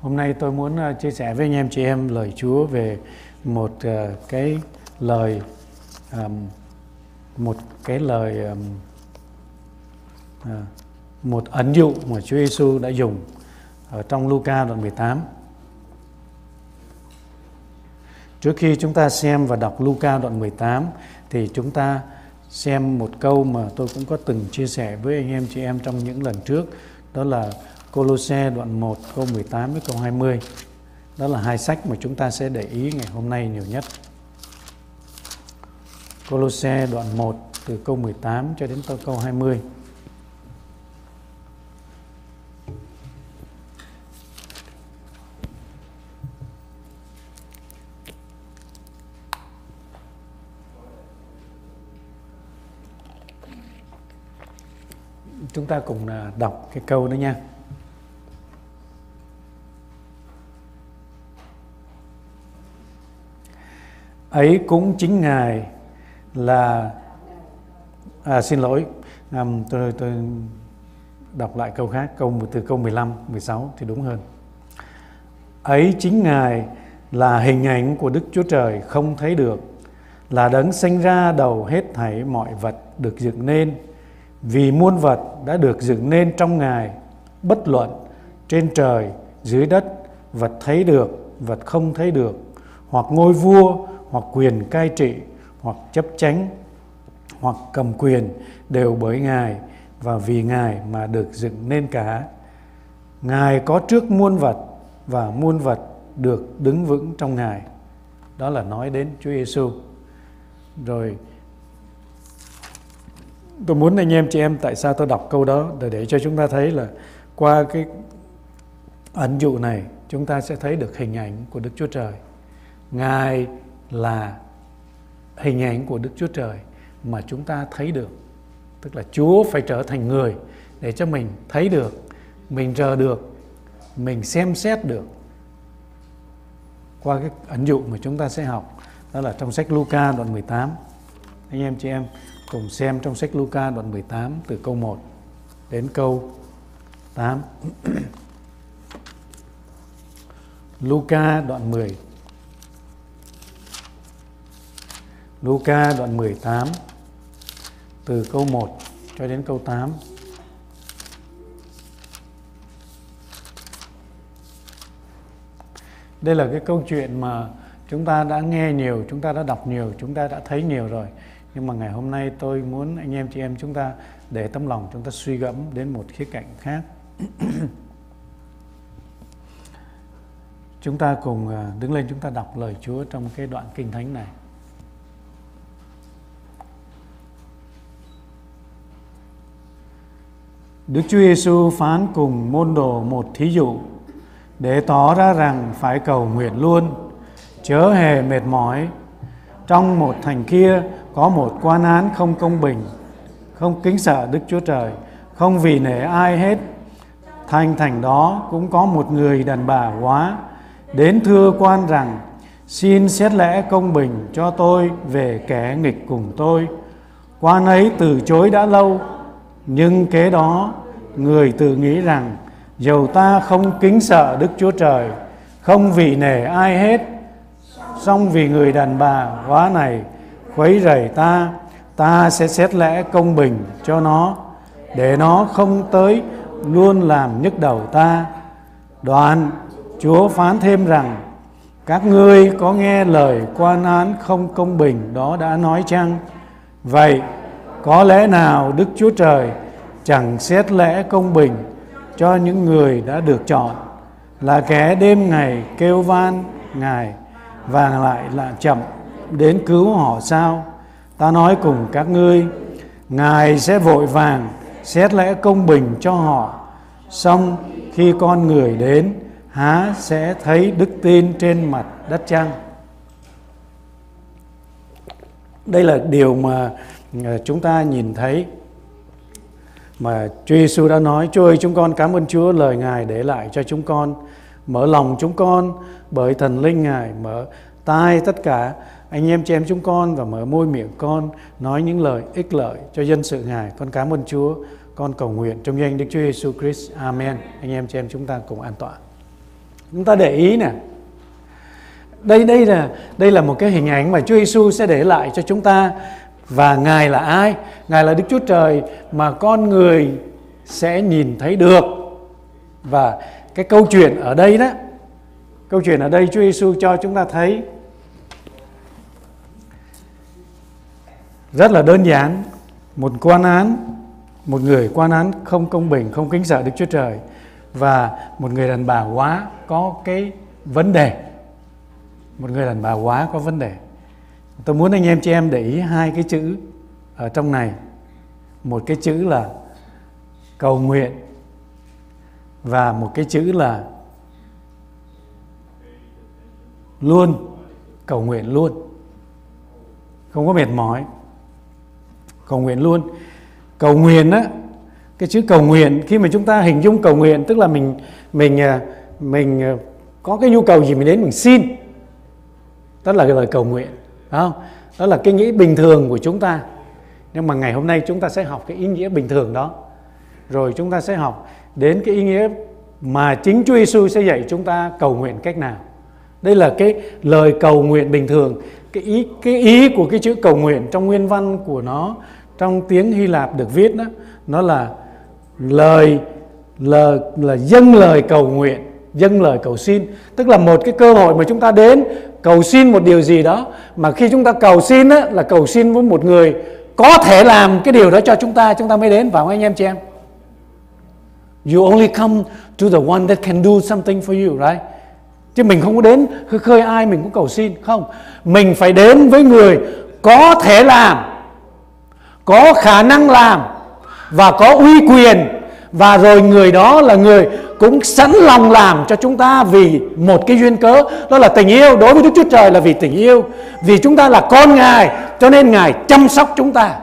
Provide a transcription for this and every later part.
Hôm nay tôi muốn ờ, chia sẻ với anh em chị em lời Chúa về một ờ, cái lời một cái lời ờ, một ẩn dụ mà Chúa Giêsu đã dùng ở trong Luca đoạn 18. Trước khi chúng ta xem và đọc Luca đoạn 18 thì chúng ta xem một câu mà tôi cũng có từng chia sẻ với anh em chị em trong những lần trước, đó là Colosse đoạn 1 câu 18 với câu 20. Đó là hai sách mà chúng ta sẽ để ý ngày hôm nay nhiều nhất. Colosse đoạn 1 từ câu 18 cho đến câu 20. Chúng ta cùng à, đọc cái câu đó nha. Ấy cũng chính ngài là à, xin lỗi à, tôi tôi đọc lại câu khác câu từ câu 15 16 thì đúng hơn. Ấy chính ngài là hình ảnh của Đức Chúa Trời không thấy được là đấng sinh ra đầu hết thảy mọi vật được dựng nên. Vì muôn vật đã được dựng nên trong ngài bất luận trên trời dưới đất vật thấy được vật không thấy được hoặc ngôi vua hoặc quyền cai trị, hoặc chấp chánh, hoặc cầm quyền đều bởi Ngài và vì Ngài mà được dựng nên cả. Ngài có trước muôn vật và muôn vật được đứng vững trong Ngài. Đó là nói đến Chúa Giêsu. Rồi, tôi muốn anh em chị em tại sao tôi đọc câu đó để để cho chúng ta thấy là qua cái ẩn dụ này, chúng ta sẽ thấy được hình ảnh của Đức Chúa Trời. Ngài là hình ảnh của Đức Chúa Trời mà chúng ta thấy được. Tức là Chúa phải trở thành người để cho mình thấy được, mình rờ được, mình xem xét được. Qua cái ẩn dụ mà chúng ta sẽ học đó là trong sách Luca đoạn 18. Anh em chị em cùng xem trong sách Luca đoạn 18 từ câu 1 đến câu 8. Luca đoạn 10 Luca đoạn 18 từ câu 1 cho đến câu 8. Đây là cái câu chuyện mà chúng ta đã nghe nhiều, chúng ta đã đọc nhiều, chúng ta đã thấy nhiều rồi. Nhưng mà ngày hôm nay tôi muốn anh em chị em chúng ta để tấm lòng chúng ta suy gẫm đến một khía cạnh khác. chúng ta cùng à, đứng lên chúng ta đọc lời Chúa trong cái đoạn kinh thánh này. Đức Chúa Giêsu phán cùng môn đồ một thí dụ để tỏ ra rằng phải cầu nguyện luôn, chớ hề mệt mỏi. Trong một thành kia có một quan án không công bình, không kính sợ Đức Chúa Trời, không vì nể ai hết. Thành thành đó cũng có một người đàn bà quá đến thưa quan rằng xin xét lẽ công bình cho tôi về kẻ nghịch cùng tôi. Quan ấy từ chối đã lâu nhưng kế đó người tự nghĩ rằng dầu ta không kính sợ Đức Chúa Trời, không vì nể ai hết, song vì người đàn bà quá này quấy rầy ta, ta sẽ xét lẽ công bình cho nó, để nó không tới luôn làm nhức đầu ta. Đoạn Chúa phán thêm rằng các ngươi có nghe lời quan án không công bình đó đã nói chăng? Vậy có lẽ nào Đức Chúa Trời chẳng xét lẽ công bình cho những người đã được chọn, là kẻ đêm ngày kêu van ngài và lại là chậm đến cứu họ sao? Ta nói cùng các ngươi, ngài sẽ vội vàng xét lẽ công bình cho họ. Xong, khi con người đến, há sẽ thấy đức tin trên mặt đất chăng? Đây là điều mà Ờ, chúng ta nhìn thấy mà Chúa Giêsu đã nói, Chúa ơi, chúng con cảm ơn Chúa, lời Ngài để lại cho chúng con mở lòng chúng con bởi thần linh Ngài, mở tai tất cả anh em chị em chúng con và mở môi miệng con nói những lời ích lợi cho dân sự Ngài con cảm ơn Chúa, con cầu nguyện trong danh Đức Chúa Giêsu Christ. Amen. Anh em chị em chúng ta cùng an tọa. Chúng ta để ý nè. Đây đây là đây là một cái hình ảnh mà Chúa Giêsu sẽ để lại cho chúng ta và Ngài là ai? Ngài là Đức Chúa Trời mà con người sẽ nhìn thấy được. Và cái câu chuyện ở đây đó, câu chuyện ở đây Chúa Giêsu cho chúng ta thấy rất là đơn giản một quan án một người quan án không công bình không kính sợ đức chúa trời và một người đàn bà quá có cái vấn đề một người đàn bà quá có vấn đề tôi muốn anh em chị em để ý hai cái chữ ở trong này. Một cái chữ là cầu nguyện và một cái chữ là luôn, cầu nguyện luôn. Không có mệt mỏi. Cầu nguyện luôn. Cầu nguyện á, cái chữ cầu nguyện, khi mà chúng ta hình dung cầu nguyện, tức là mình mình à, mình à, có cái nhu cầu gì mình đến mình xin. Đó là cái lời cầu nguyện không? Đó là cái nghĩ bình thường của chúng ta. Nhưng mà ngày hôm nay chúng ta sẽ học cái ý nghĩa bình thường đó. Rồi chúng ta sẽ học đến cái ý nghĩa mà chính Chúa Giêsu sẽ dạy chúng ta cầu nguyện cách nào. Đây là cái lời cầu nguyện bình thường. Cái ý cái ý của cái chữ cầu nguyện trong nguyên văn của nó, trong tiếng Hy Lạp được viết đó, nó là lời là là dâng lời cầu nguyện dâng lời cầu xin. Tức là một cái cơ hội mà chúng ta đến cầu xin một điều gì đó. Mà khi chúng ta cầu xin á, là cầu xin với một người có thể làm cái điều đó cho chúng ta chúng ta mới đến. Vào anh em chị em? You only come to the one that can do something for you right? Chứ mình không có đến khơi khơi ai mình cũng cầu xin. Không. Mình phải đến với người có thể làm có khả năng làm và có uy quyền và rồi người đó là người cũng sẵn lòng làm cho chúng ta vì một cái duyên cớ, đó là tình yêu. Đối với Đức Chúa Trời là vì tình yêu, vì chúng ta là con Ngài, cho nên Ngài chăm sóc chúng ta.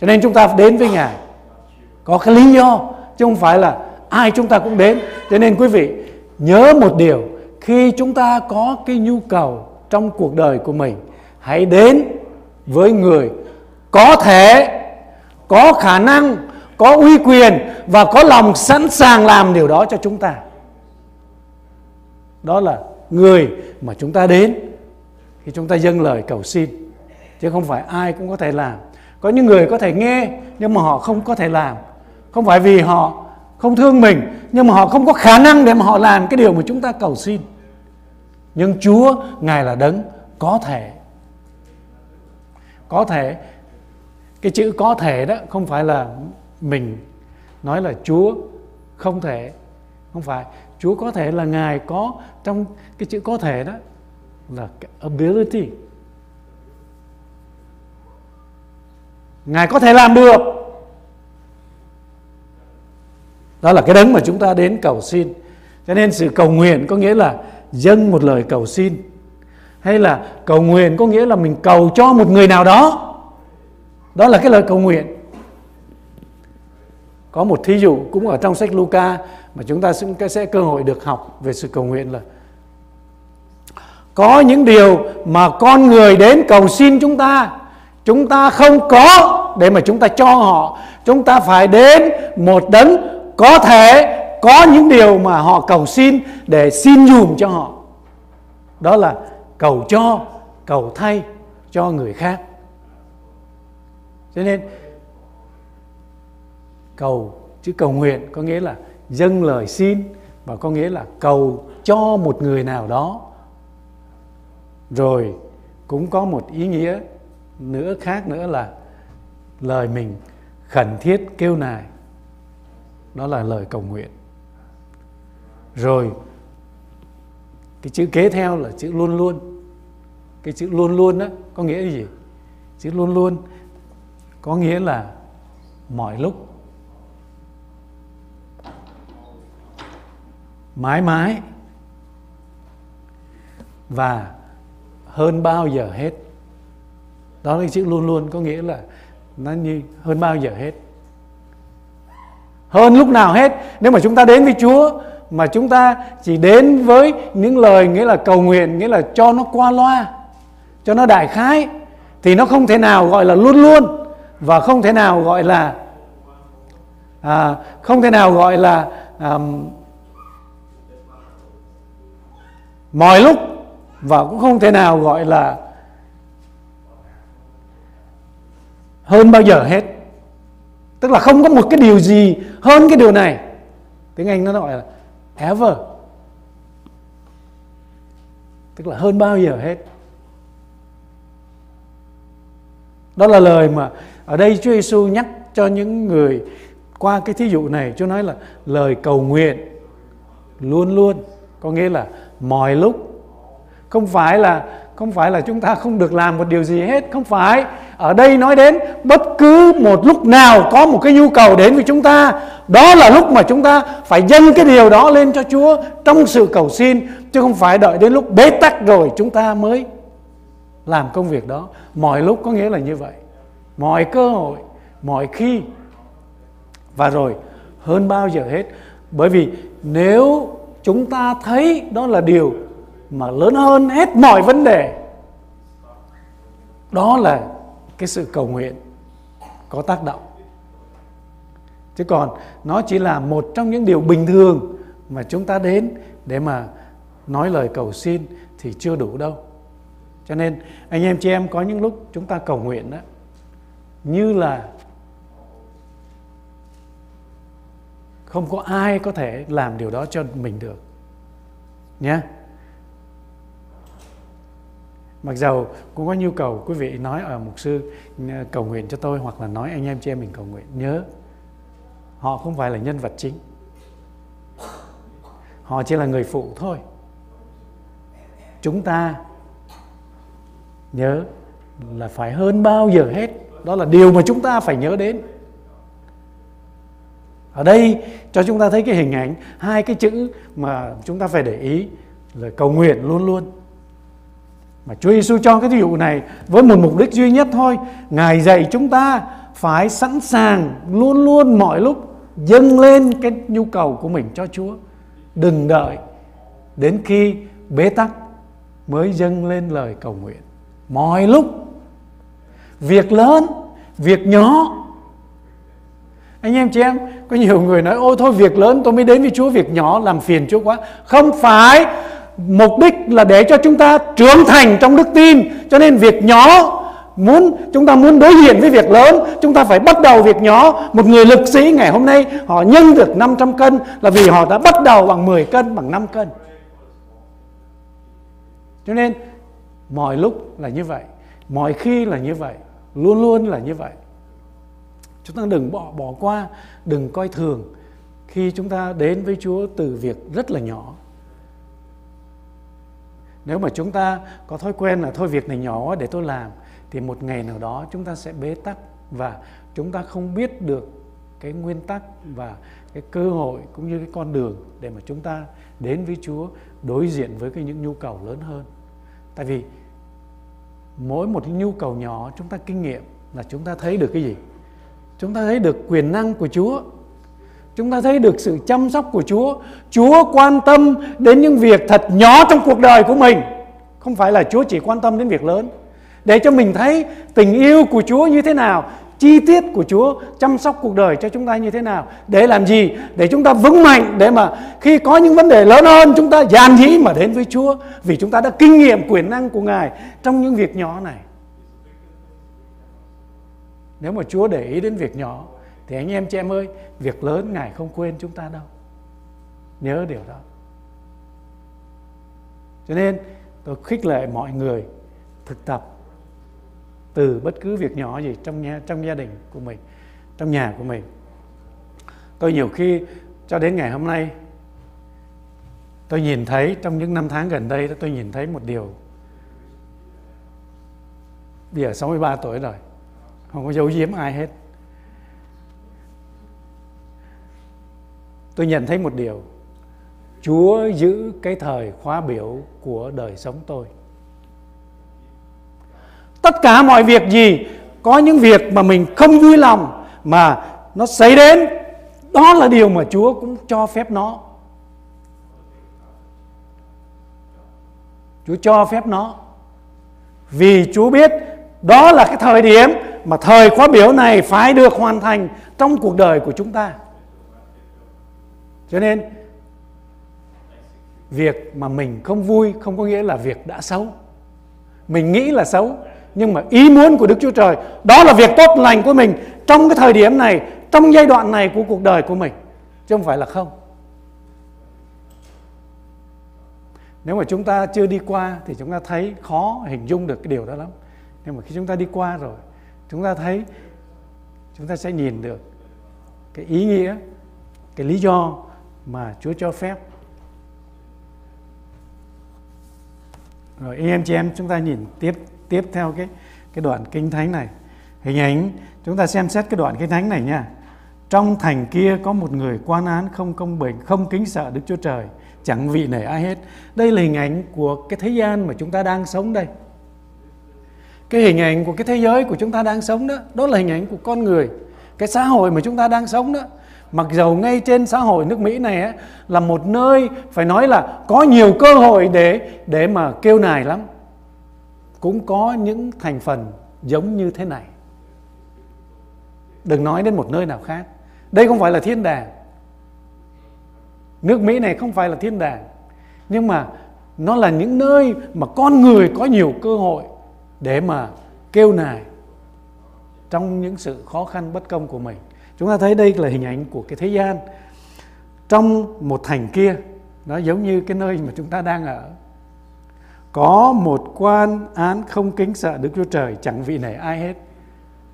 Cho nên chúng ta đến với Ngài. Có cái lý do, chứ không phải là ai chúng ta cũng đến. Cho nên quý vị, nhớ một điều, khi chúng ta có cái nhu cầu trong cuộc đời của mình, hãy đến với người có thể, có khả năng có uy quyền và có lòng sẵn sàng làm điều đó cho chúng ta. Đó là người mà chúng ta đến khi chúng ta dâng lời cầu xin, chứ không phải ai cũng có thể làm. Có những người có thể nghe nhưng mà họ không có thể làm. Không phải vì họ không thương mình, nhưng mà họ không có khả năng để mà họ làm cái điều mà chúng ta cầu xin. Nhưng Chúa, ngài là đấng có thể. Có thể, cái chữ có thể đó không phải là mình nói là Chúa không thể. Không phải, Chúa có thể là ngài có trong cái chữ có thể đó là cái ability. Ngài có thể làm được. Đó là cái đấng mà chúng ta đến cầu xin. Cho nên sự cầu nguyện có nghĩa là dâng một lời cầu xin. Hay là cầu nguyện có nghĩa là mình cầu cho một người nào đó. Đó là cái lời cầu nguyện có một thí dụ cũng ở trong sách Luca mà chúng ta sẽ, sẽ cơ hội được học về sự cầu nguyện là có những điều mà con người đến cầu xin chúng ta chúng ta không có để mà chúng ta cho họ. Chúng ta phải đến một đấng có thể có những điều mà họ cầu xin để xin dùm cho họ. Đó là cầu cho cầu thay cho người khác. Cho nên cầu chữ cầu nguyện có nghĩa là dâng lời xin và có nghĩa là cầu cho một người nào đó. Rồi cũng có một ý nghĩa nữa khác nữa là lời mình khẩn thiết kêu nài. Đó là lời cầu nguyện. Rồi, cái chữ kế theo là chữ luôn luôn. Cái chữ luôn luôn đó có nghĩa gì? Chữ luôn luôn có nghĩa là mọi lúc mãi mãi. Và hơn bao giờ hết đó là chữ luôn luôn có nghĩa là nó như hơn bao giờ hết. Hơn lúc nào hết nếu mà chúng ta đến với Chúa mà chúng ta chỉ đến với những lời nghĩa là cầu nguyện nghĩa là cho nó qua loa cho nó đại khái thì nó không thể nào gọi là luôn luôn và không thể nào gọi là à, không thể nào gọi là um, mọi lúc, và cũng không thể nào gọi là hơn bao giờ hết. Tức là không có một cái điều gì hơn cái điều này. Tiếng anh nó gọi là ever. Tức là hơn bao giờ hết. Đó là lời mà ở đây Chúa Giêsu nhắc cho những người qua cái thí dụ này. Chúa nói là lời cầu nguyện luôn luôn. Có nghĩa là mọi lúc. Không phải là, không phải là chúng ta không được làm một điều gì hết, không phải. Ở đây nói đến bất cứ một lúc nào có một cái nhu cầu đến với chúng ta, đó là lúc mà chúng ta phải dâng cái điều đó lên cho Chúa trong sự cầu xin, chứ không phải đợi đến lúc bế tắc rồi chúng ta mới làm công việc đó. Mọi lúc có nghĩa là như vậy. Mọi cơ hội, mọi khi. Và rồi, hơn bao giờ hết, bởi vì nếu chúng ta thấy đó là điều mà lớn hơn hết mọi vấn đề. Đó là cái sự cầu nguyện có tác động. Chứ còn nó chỉ là một trong những điều bình thường mà chúng ta đến để mà nói lời cầu xin thì chưa đủ đâu. Cho nên anh em chị em có những lúc chúng ta cầu nguyện đó, như là không có ai có thể làm điều đó cho mình được. Nhé mặc dầu cũng có nhu cầu quý vị nói ở mục sư ờ, cầu nguyện cho tôi hoặc là nói anh em chị em mình cầu nguyện. Nhớ, họ không phải là nhân vật chính. Họ chỉ là người phụ thôi. Chúng ta nhớ là phải hơn bao giờ hết. Đó là điều mà chúng ta phải nhớ đến ở đây, cho chúng ta thấy cái hình ảnh, hai cái chữ mà chúng ta phải để ý là cầu nguyện luôn luôn. Mà Chúa Giêsu cho cái ví dụ này với một mục đích duy nhất thôi, ngài dạy chúng ta phải sẵn sàng luôn luôn mọi lúc dâng lên cái nhu cầu của mình cho Chúa. Đừng đợi đến khi bế tắc mới dâng lên lời cầu nguyện. Mọi lúc, việc lớn, việc nhỏ anh em chị em, có nhiều người nói, ôi, thôi việc lớn, tôi mới đến với Chúa, việc nhỏ, làm phiền Chúa quá. Không phải. Mục đích là để cho chúng ta trưởng thành trong đức tin. Cho nên việc nhỏ muốn, chúng ta muốn đối diện với việc lớn, chúng ta phải bắt đầu việc nhỏ. Một người lực sĩ ngày hôm nay, họ nhân được 500 cân là vì họ đã bắt đầu bằng 10 cân, bằng 5 cân. Cho nên, mọi lúc là như vậy, mọi khi là như vậy, luôn luôn là như vậy chúng ta đừng bỏ bỏ qua, đừng coi thường khi chúng ta đến với Chúa từ việc rất là nhỏ, nếu mà chúng ta có thói quen là thôi việc này nhỏ để tôi làm, thì một ngày nào đó chúng ta sẽ bế tắc và chúng ta không biết được cái nguyên tắc và cái cơ hội cũng như cái con đường để mà chúng ta đến với Chúa đối diện với cái những nhu cầu lớn hơn. Tại vì mỗi một nhu cầu nhỏ chúng ta kinh nghiệm là chúng ta thấy được cái gì? Chúng ta thấy được quyền năng của Chúa. Chúng ta thấy được sự chăm sóc của Chúa. Chúa quan tâm đến những việc thật nhỏ trong cuộc đời của mình. Không phải là Chúa chỉ quan tâm đến việc lớn để cho mình thấy tình yêu của Chúa như thế nào, chi tiết của Chúa, chăm sóc cuộc đời cho chúng ta như thế nào, để làm gì, để chúng ta vững mạnh, để mà khi có những vấn đề lớn hơn, chúng ta dàn dĩ mà đến với Chúa, vì chúng ta đã kinh nghiệm quyền năng của Ngài trong những việc nhỏ này nếu mà Chúa để ý đến việc nhỏ, thì anh em chị em ơi, việc lớn Ngài không quên chúng ta đâu. Nhớ điều đó. Cho nên, tôi khích lệ mọi người thực tập từ bất cứ việc nhỏ gì trong nhà, trong gia đình của mình, trong nhà của mình. Tôi nhiều khi, cho đến ngày hôm nay, tôi nhìn thấy trong những năm tháng gần đây tôi nhìn thấy một điều. Bây giờ 63 tuổi rồi không có giấu giếm ai hết. Tôi nhận thấy một điều. Chúa giữ cái thời khóa biểu của đời sống tôi. Tất cả mọi việc gì, có những việc mà mình không vui lòng mà nó xảy đến, đó là điều mà Chúa cũng cho phép nó. Chúa cho phép nó. Vì Chúa biết đó là cái thời điểm mà thời khóa biểu này phải được hoàn thành trong cuộc đời của chúng ta. Cho nên, việc mà mình không vui không có nghĩa là việc đã xấu. Mình nghĩ là xấu, nhưng mà ý muốn của Đức Chúa Trời, đó là việc tốt lành của mình trong cái thời điểm này, trong giai đoạn này của cuộc đời của mình, chứ không phải là không. Nếu mà chúng ta chưa đi qua thì chúng ta thấy khó hình dung được cái điều đó lắm. Nhưng mà khi chúng ta đi qua rồi chúng ta thấy, chúng ta sẽ nhìn được cái ý nghĩa, cái lý do mà Chúa cho phép. Rồi anh em chị em, chúng ta nhìn tiếp tiếp theo cái cái đoạn kinh thánh này. Hình ảnh, chúng ta xem xét cái đoạn kinh thánh này nha. Trong thành kia có một người quan án không công bình, không kính sợ Đức Chúa Trời, chẳng vị nể ai hết. Đây là hình ảnh của cái thế gian mà chúng ta đang sống đây cái hình ảnh của cái thế giới của chúng ta đang sống đó đó là hình ảnh của con người. Cái xã hội mà chúng ta đang sống đó mặc dầu ngay trên xã hội nước Mỹ này á, là một nơi phải nói là có nhiều cơ hội để để mà kêu nài lắm. Cũng có những thành phần giống như thế này. Đừng nói đến một nơi nào khác. Đây không phải là thiên đàng. Nước Mỹ này không phải là thiên đàng. Nhưng mà nó là những nơi mà con người có nhiều cơ hội để mà kêu nài trong những sự khó khăn bất công của mình. Chúng ta thấy đây là hình ảnh của cái thế gian trong một thành kia. Nó giống như cái nơi mà chúng ta đang ở. Có một quan án không kính sợ Đức Chúa Trời, chẳng vị này ai hết.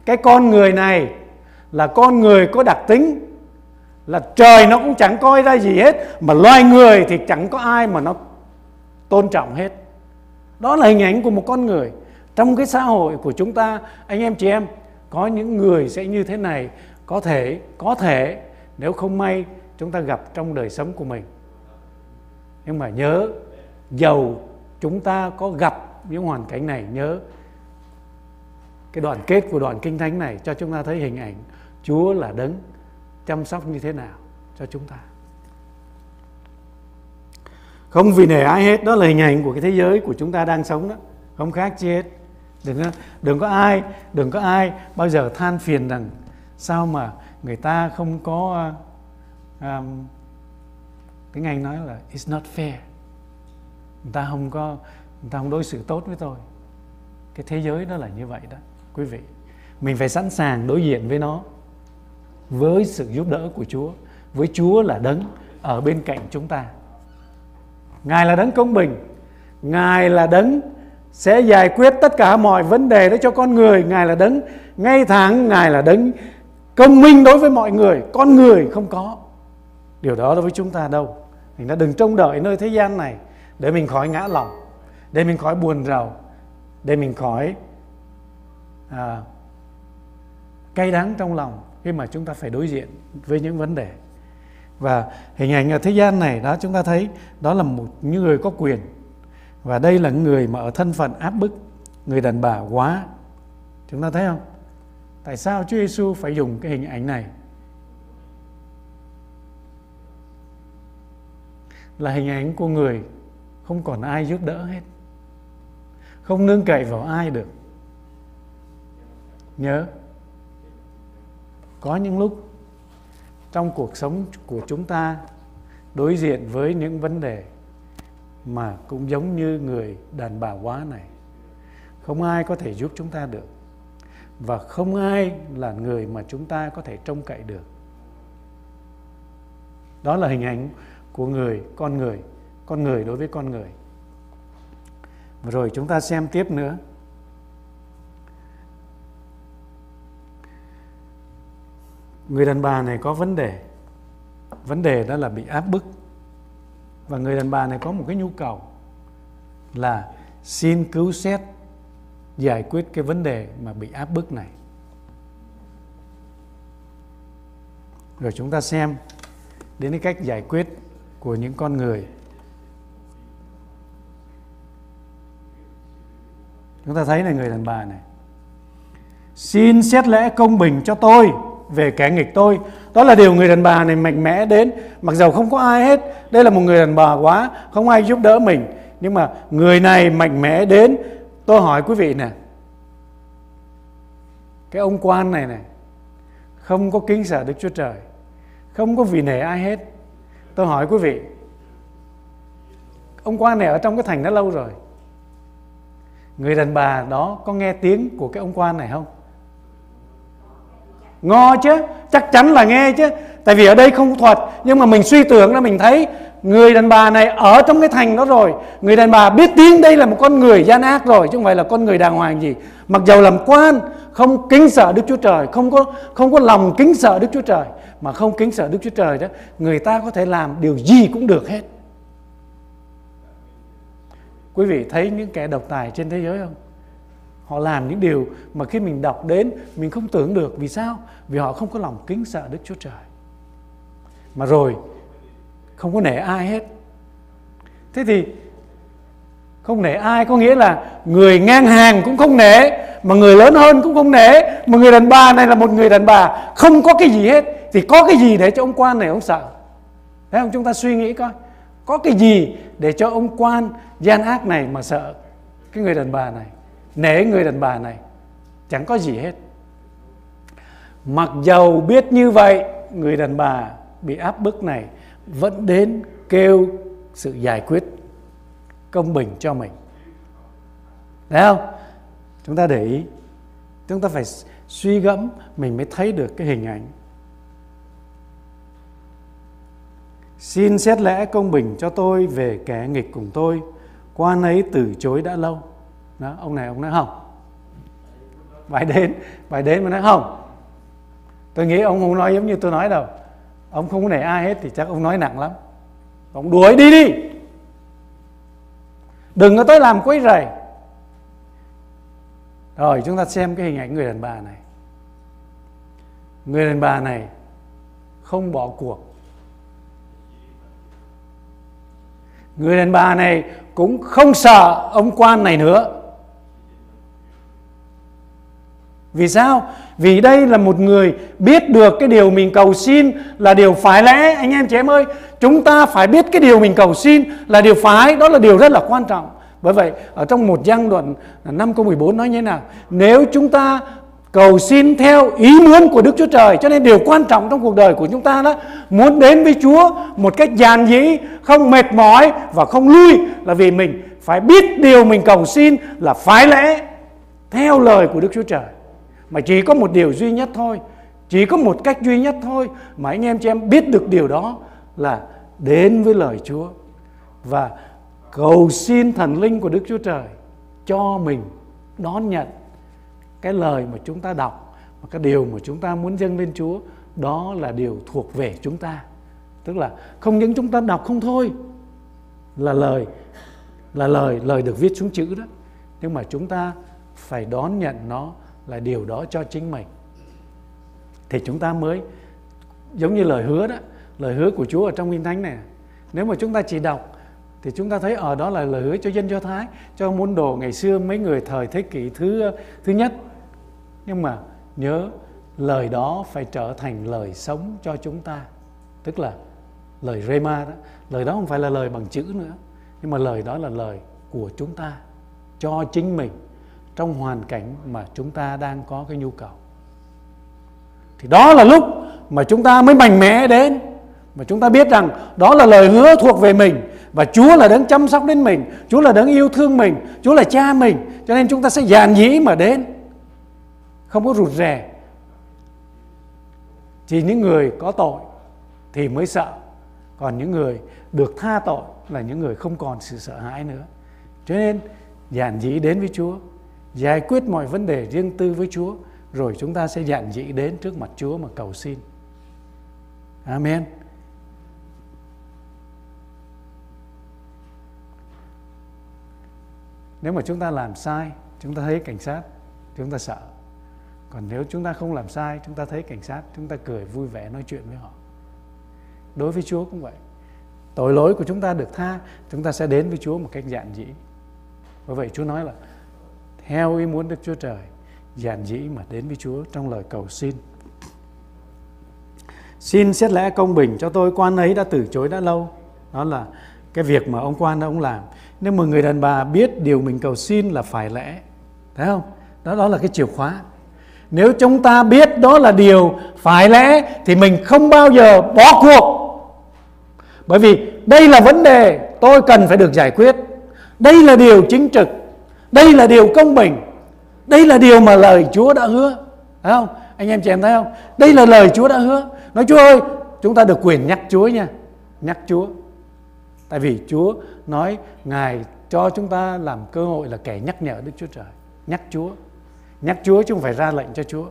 Cái con người này là con người có đặc tính, là trời nó cũng chẳng coi ra gì hết, mà loài người thì chẳng có ai mà nó tôn trọng hết. Đó là hình ảnh của một con người trong cái xã hội của chúng ta, anh em chị em, có những người sẽ như thế này, có thể có thể, nếu không may, chúng ta gặp trong đời sống của mình. Nhưng mà nhớ, giàu chúng ta có gặp những hoàn cảnh này, nhớ cái đoạn kết của đoạn kinh thánh này cho chúng ta thấy hình ảnh Chúa là đấng chăm sóc như thế nào cho chúng ta. Không vì nể ai hết, đó là hình ảnh của cái thế giới của chúng ta đang sống đó. Không khác chi hết đừng đừng có ai đừng có ai bao giờ than phiền rằng sao mà người ta không có um, tiếng Anh nói là it's not fair. Người ta không có người ta không đối xử tốt với tôi. Cái thế giới đó là như vậy đó quý vị. Mình phải sẵn sàng đối diện với nó với sự giúp đỡ của Chúa với Chúa là đấng ở bên cạnh chúng ta. Ngài là đấng công bình Ngài là đấng sẽ giải quyết tất cả mọi vấn đề đó cho con người Ngài là đấng. Ngay thẳng Ngài là đấng. Công minh đối với mọi người con người không có. Điều đó đối với chúng ta đâu. Mình đã đừng trông đợi nơi thế gian này để mình khỏi ngã lòng để mình khỏi buồn rầu để mình khỏi à, cay đắng trong lòng khi mà chúng ta phải đối diện với những vấn đề. Và hình ảnh ở thế gian này đó chúng ta thấy đó là một những người có quyền và đây là người mà ở thân phận áp bức, người đàn bà quá. Chúng ta thấy không? Tại sao Chúa Giêsu phải dùng cái hình ảnh này? Là hình ảnh của người không còn ai giúp đỡ hết. Không nương cậy vào ai được. Nhớ, có những lúc trong cuộc sống của chúng ta đối diện với những vấn đề mà cũng giống như người đàn bà quá này. Không ai có thể giúp chúng ta được. Và không ai là người mà chúng ta có thể trông cậy được. Đó là hình ảnh của người, con người con người đối với con người. Rồi chúng ta xem tiếp nữa. Người đàn bà này có vấn đề. Vấn đề đó là bị áp bức và người đàn bà này có một cái nhu cầu là xin cứu xét, giải quyết cái vấn đề mà bị áp bức này. Rồi chúng ta xem đến cái cách giải quyết của những con người. Chúng ta thấy là người đàn bà này. Xin xét lẽ công bình cho tôi về kẻ nghịch tôi đó là điều người đàn bà này mạnh mẽ đến. Mặc dầu không có ai hết, đây là một người đàn bà quá, không ai giúp đỡ mình. Nhưng mà người này mạnh mẽ đến. Tôi hỏi quý vị nè, cái ông quan này này, không có kính sợ Đức Chúa Trời, không có vì nể ai hết. Tôi hỏi quý vị, ông quan này ở trong cái thành đã lâu rồi. Người đàn bà đó có nghe tiếng của cái ông quan này không? Ngo chứ, chắc chắn là nghe chứ. Tại vì ở đây không thuật, nhưng mà mình suy tưởng là mình thấy người đàn bà này ở trong cái thành đó rồi. Người đàn bà biết tiếng đây là một con người gian ác rồi, chứ không phải là con người đàng hoàng gì. Mặc dầu làm quan, không kính sợ đức chúa trời, không có không có lòng kính sợ đức chúa trời, mà không kính sợ đức chúa trời đó, người ta có thể làm điều gì cũng được hết. Quý vị thấy những kẻ độc tài trên thế giới không? Họ làm những điều mà khi mình đọc đến, mình không tưởng được. Vì sao? Vì họ không có lòng kính sợ đức chúa trời. Mà rồi, không có nể ai hết. Thế thì, không nể ai có nghĩa là người ngang hàng cũng không nể, mà người lớn hơn cũng không nể. Mà người đàn bà này là một người đàn bà không có cái gì hết. Thì có cái gì để cho ông quan này ông sợ? Thấy không? Chúng ta suy nghĩ coi. Có cái gì để cho ông quan gian ác này mà sợ cái người đàn bà này? Nể người đàn bà này, chẳng có gì hết. Mặc dầu biết như vậy, người đàn bà bị áp bức này vẫn đến kêu sự giải quyết công bình cho mình. Thấy không? Chúng ta để ý, chúng ta phải suy gẫm mình mới thấy được cái hình ảnh. Xin xét lẽ công bình cho tôi về kẻ nghịch cùng tôi, quan ấy từ chối đã lâu đó, ông này ông nói không. Bài đến bài đến mà nói không. Tôi nghĩ ông không nói giống như tôi nói đâu. Ông không có nể ai hết thì chắc ông nói nặng lắm. Ông đuổi đi đi. Đừng có tới làm quấy rầy. Rồi, chúng ta xem cái hình ảnh người đàn bà này. Người đàn bà này không bỏ cuộc. Người đàn bà này cũng không sợ ông quan này nữa. Vì sao? Vì đây là một người biết được cái điều mình cầu xin là điều phải lẽ. Anh em, chị em ơi, chúng ta phải biết cái điều mình cầu xin là điều phải. Đó là điều rất là quan trọng. Bởi vậy, ở trong một giang đoạn 5 câu 14 nói như thế nào? Nếu chúng ta cầu xin theo ý muốn của Đức Chúa Trời, cho nên điều quan trọng trong cuộc đời của chúng ta đó, muốn đến với Chúa một cách giàn dĩ không mệt mỏi và không lui, là vì mình phải biết điều mình cầu xin là phải lẽ theo lời của Đức Chúa Trời mà chỉ có một điều duy nhất thôi. Chỉ có một cách duy nhất thôi mà anh em chị em biết được điều đó là đến với lời Chúa và cầu xin thần linh của Đức Chúa Trời cho mình đón nhận cái lời mà chúng ta đọc và cái điều mà chúng ta muốn dâng lên Chúa. Đó là điều thuộc về chúng ta. Tức là không những chúng ta đọc không thôi, là lời là lời lời được viết xuống chữ đó. Nhưng mà chúng ta phải đón nhận nó là điều đó cho chính mình. Thì chúng ta mới, giống như lời hứa đó, lời hứa của Chúa ở trong Kinh Thánh này nếu mà chúng ta chỉ đọc, thì chúng ta thấy ở đó là lời hứa cho dân Do Thái, cho môn đồ ngày xưa mấy người thời thế kỷ thứ thứ nhất. Nhưng mà nhớ, lời đó phải trở thành lời sống cho chúng ta, tức là lời rema đó. Lời đó không phải là lời bằng chữ nữa, nhưng mà lời đó là lời của chúng ta, cho chính mình trong hoàn cảnh mà chúng ta đang có cái nhu cầu. Thì đó là lúc mà chúng ta mới mạnh mẽ đến, mà chúng ta biết rằng đó là lời hứa thuộc về mình và Chúa là đấng chăm sóc đến mình, Chúa là đấng yêu thương mình, Chúa là cha mình, cho nên chúng ta sẽ dàn dĩ mà đến. Không có rụt rè. Chỉ những người có tội thì mới sợ, còn những người được tha tội là những người không còn sự sợ hãi nữa. Cho nên dàn dĩ đến với Chúa giải quyết mọi vấn đề riêng tư với Chúa rồi chúng ta sẽ dạn dị đến trước mặt Chúa mà cầu xin. Amen. Nếu mà chúng ta làm sai, chúng ta thấy cảnh sát, chúng ta sợ. Còn nếu chúng ta không làm sai, chúng ta thấy cảnh sát, chúng ta cười vui vẻ nói chuyện với họ. Đối với Chúa cũng vậy. Tội lỗi của chúng ta được tha, chúng ta sẽ đến với Chúa một cách dạn dĩ. Bởi vậy Chúa nói là theo ý muốn Đức Chúa Trời giản dĩ mà đến với Chúa trong lời cầu xin. Xin xét lẽ công bình cho tôi quan ấy đã từ chối đã lâu. Đó là cái việc mà ông quan đó ông làm. Nếu mà người đàn bà biết điều mình cầu xin là phải lẽ. Thấy không? Đó, đó là cái chìa khóa. Nếu chúng ta biết đó là điều phải lẽ thì mình không bao giờ bỏ cuộc. bởi vì đây là vấn đề tôi cần phải được giải quyết đây là điều chính trực đây là điều công bình. Đây là điều mà lời Chúa đã hứa. Thấy không? Anh em chị em thấy không? Đây là lời Chúa đã hứa. Nói, Chúa ơi, chúng ta được quyền nhắc Chúa nha. Nhắc Chúa. Tại vì Chúa nói, ngài cho chúng ta làm cơ hội là kẻ nhắc nhở Đức Chúa Trời. Nhắc Chúa. Nhắc Chúa chứ không phải ra lệnh cho Chúa.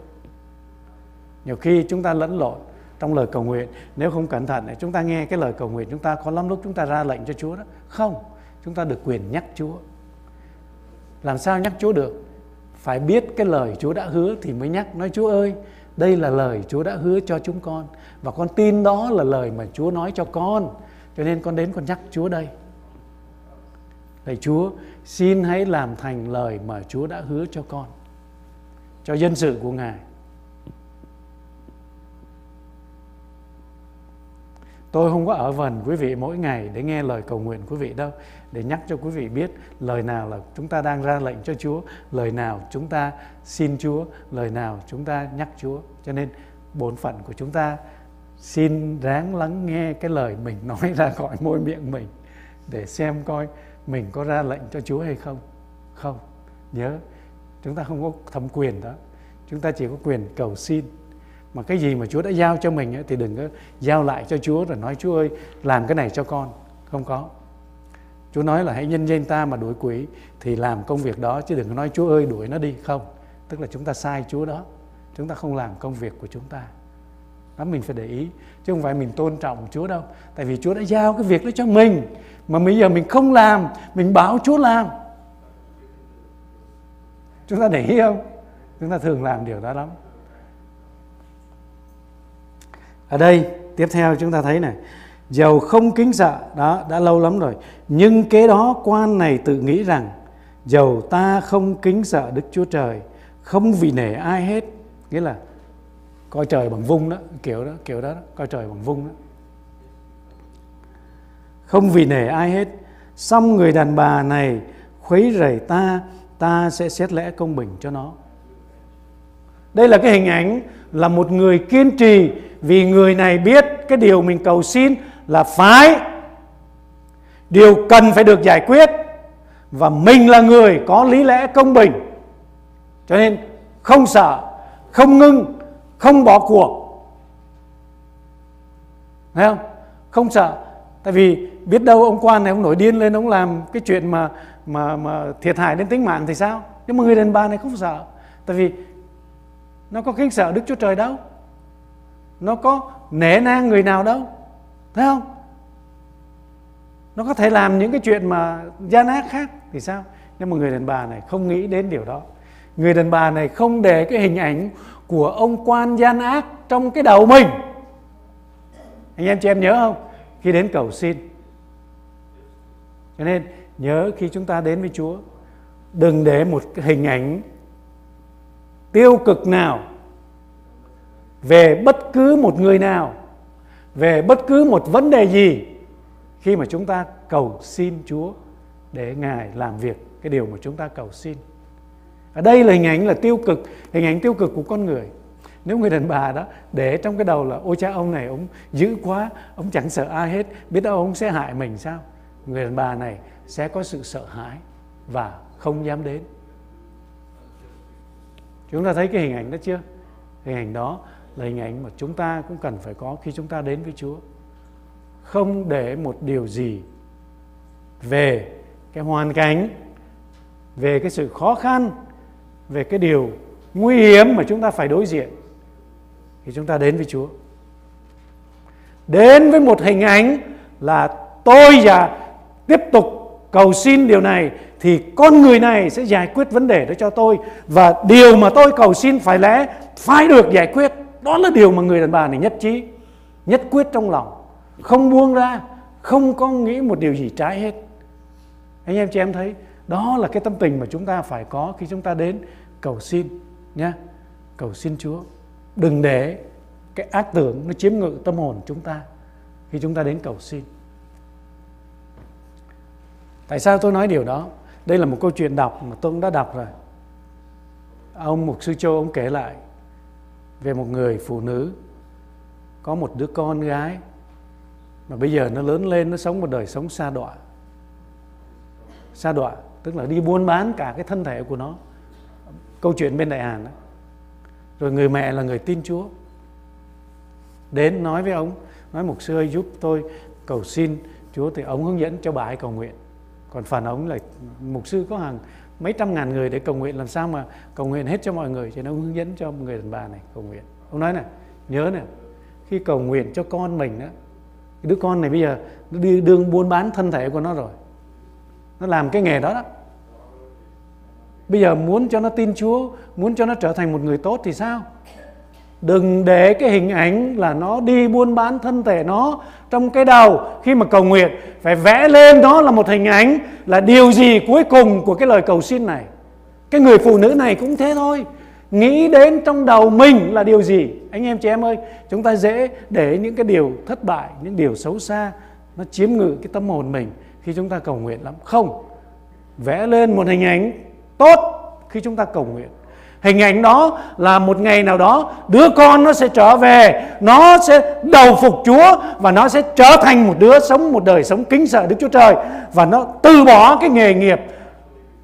Nhiều khi chúng ta lẫn lộn trong lời cầu nguyện. Nếu không cẩn thận chúng ta nghe cái lời cầu nguyện, chúng ta có lắm lúc chúng ta ra lệnh cho Chúa đó. Không, chúng ta được quyền nhắc Chúa làm sao nhắc Chúa được? Phải biết cái lời Chúa đã hứa thì mới nhắc. Nói, Chúa ơi, đây là lời Chúa đã hứa cho chúng con, và con tin đó là lời mà Chúa nói cho con. Cho nên con đến con nhắc Chúa đây. Lạy Chúa, xin hãy làm thành lời mà Chúa đã hứa cho con, cho dân sự của Ngài. Tôi không có ở vần quý vị mỗi ngày để nghe lời cầu nguyện quý vị đâu để nhắc cho quý vị biết lời nào là chúng ta đang ra lệnh cho Chúa, lời nào chúng ta xin Chúa, lời nào chúng ta nhắc Chúa. Cho nên bổn phận của chúng ta xin ráng lắng nghe cái lời mình nói ra khỏi môi miệng mình để xem coi mình có ra lệnh cho Chúa hay không. Không, nhớ chúng ta không có thẩm quyền đó. Chúng ta chỉ có quyền cầu xin mà cái gì mà Chúa đã giao cho mình ấy, thì đừng có giao lại cho Chúa rồi nói Chúa ơi làm cái này cho con. Không có. Chúa nói là hãy nhân danh ta mà đuổi quỷ thì làm công việc đó chứ đừng có nói Chúa ơi đuổi nó đi. Không. Tức là chúng ta sai Chúa đó. Chúng ta không làm công việc của chúng ta. Đó mình phải để ý. Chứ không phải mình tôn trọng Chúa đâu. Tại vì Chúa đã giao cái việc đó cho mình mà bây giờ mình không làm mình bảo Chúa làm. Chúng ta để ý không? Chúng ta thường làm điều đó lắm. Ở đây tiếp theo chúng ta thấy này giàu không kính sợ đó đã lâu lắm rồi. Nhưng kế đó quan này tự nghĩ rằng giàu ta không kính sợ đức chúa trời không vì nể ai hết. Nghĩa là coi trời bằng vung đó kiểu đó kiểu đó, đó coi trời bằng vung đó. Không vì nể ai hết. Xong người đàn bà này khuấy rầy ta ta sẽ xét lẽ công bình cho nó. Đây là cái hình ảnh là một người kiên trì vì người này biết cái điều mình cầu xin là phải, điều cần phải được giải quyết, và mình là người có lý lẽ công bình. Cho nên không sợ, không ngưng, không bỏ cuộc. Thấy không? Không sợ. Tại vì biết đâu ông quan này ông nổi điên lên, ông làm cái chuyện mà mà mà thiệt hại đến tính mạng thì sao? Nhưng mà người đàn bà này không sợ. Tại vì nó có kính sợ đức chúa trời đâu nó có nể nang người nào đâu. Thấy không? Nó có thể làm những cái chuyện mà gian ác khác thì sao? Nhưng mà người đàn bà này không nghĩ đến điều đó. Người đàn bà này không để cái hình ảnh của ông quan gian ác trong cái đầu mình. Anh em chị em nhớ không? Khi đến cầu xin. Cho nên nhớ khi chúng ta đến với chúa, đừng để một cái hình ảnh tiêu cực nào về bất cứ một người nào về bất cứ một vấn đề gì khi mà chúng ta cầu xin Chúa để Ngài làm việc cái điều mà chúng ta cầu xin. Ở đây là hình ảnh là tiêu cực, hình ảnh tiêu cực của con người. Nếu người đàn bà đó để trong cái đầu là ôi cha ông này ông dữ quá, ông chẳng sợ ai hết, biết đâu ông sẽ hại mình sao? Người đàn bà này sẽ có sự sợ hãi và không dám đến. Chúng ta thấy cái hình ảnh đó chưa? Hình ảnh đó là hình ảnh mà chúng ta cũng cần phải có khi chúng ta đến với Chúa. Không để một điều gì về cái hoàn cảnh, về cái sự khó khăn, về cái điều nguy hiểm mà chúng ta phải đối diện thì chúng ta đến với Chúa. Đến với một hình ảnh là tôi và tiếp tục cầu xin điều này thì con người này sẽ giải quyết vấn đề đó cho tôi và điều mà tôi cầu xin phải lẽ phải được giải quyết đó là điều mà người đàn bà này nhất trí, nhất quyết trong lòng. Không buông ra, không có nghĩ một điều gì trái hết. Anh em chị em thấy, đó là cái tâm tình mà chúng ta phải có khi chúng ta đến cầu xin nhé cầu xin Chúa. Đừng để cái ác tưởng nó chiếm ngự tâm hồn chúng ta khi chúng ta đến cầu xin. Tại sao tôi nói điều đó? Đây là một câu chuyện đọc mà tôi cũng đã đọc rồi. Ông mục sư châu, ông kể lại về một người phụ nữ, có một đứa con gái, mà bây giờ nó lớn lên, nó sống một đời sống xa đọa. Xa đọa, tức là đi buôn bán cả cái thân thể của nó. Câu chuyện bên đại hàn đó. rồi người mẹ là người tin chúa. Đến nói với ông, nói mục sư ơi, giúp tôi cầu xin chúa thì ông hướng dẫn cho bà ấy cầu nguyện. Còn phần ông là, mục sư có hàng mấy trăm ngàn người để cầu nguyện, làm sao mà cầu nguyện hết cho mọi người thì nó hướng dẫn cho người đàn bà này cầu nguyện. Ông nói này nhớ này khi cầu nguyện cho con mình đó đứa con này bây giờ nó đi đương buôn bán thân thể của nó rồi. Nó làm cái nghề đó đó. Bây giờ muốn cho nó tin chúa, muốn cho nó trở thành một người tốt thì sao? Đừng để cái hình ảnh là nó đi buôn bán thân thể nó trong cái đầu khi mà cầu nguyện. Phải vẽ lên đó là một hình ảnh, là điều gì cuối cùng của cái lời cầu xin này. Cái người phụ nữ này cũng thế thôi. Nghĩ đến trong đầu mình là điều gì? Anh em chị em ơi, chúng ta dễ để những cái điều thất bại, những điều xấu xa, nó chiếm ngự cái tâm hồn mình khi chúng ta cầu nguyện lắm. Không, vẽ lên một hình ảnh tốt khi chúng ta cầu nguyện hình ảnh đó là một ngày nào đó, đứa con nó sẽ trở về, nó sẽ đầu phục chúa và nó sẽ trở thành một đứa sống một đời sống kính sợ đức chúa trời. Và nó từ bỏ cái nghề nghiệp